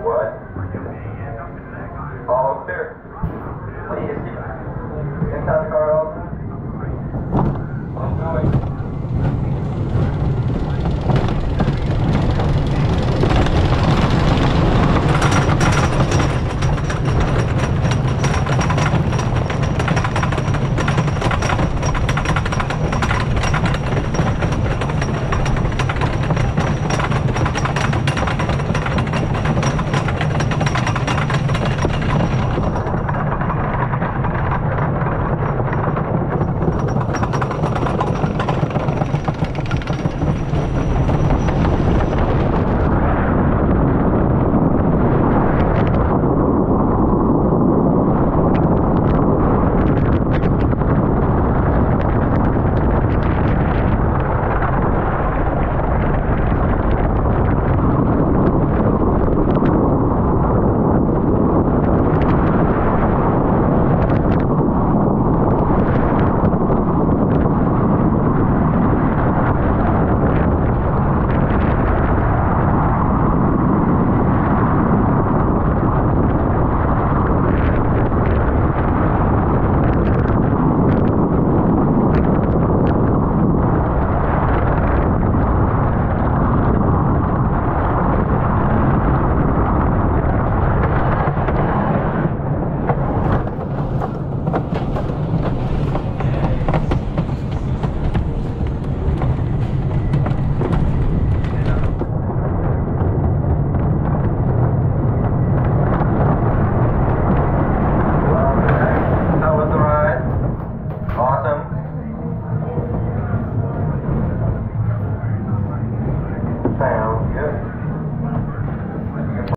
What? Clear. Please keep inside the car all. sound. Yep.